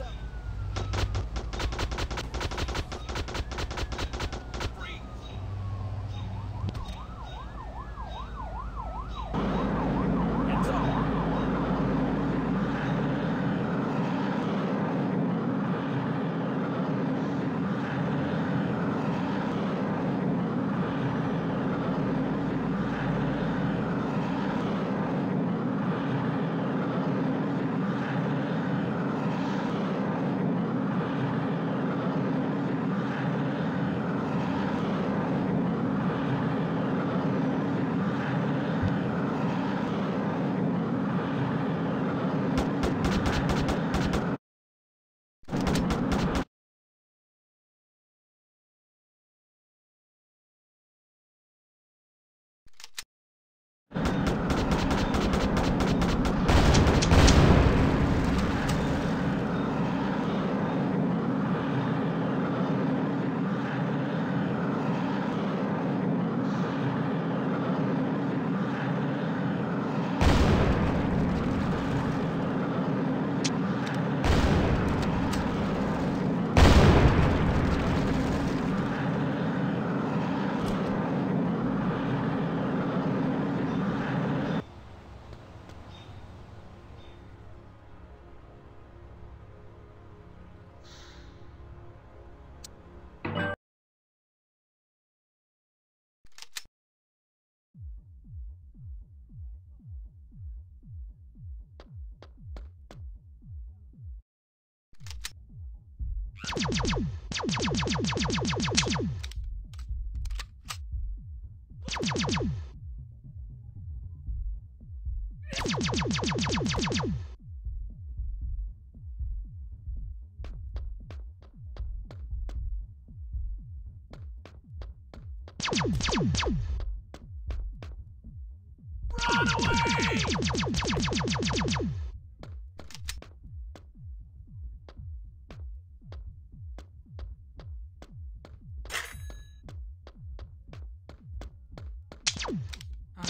up. Run away! Uh.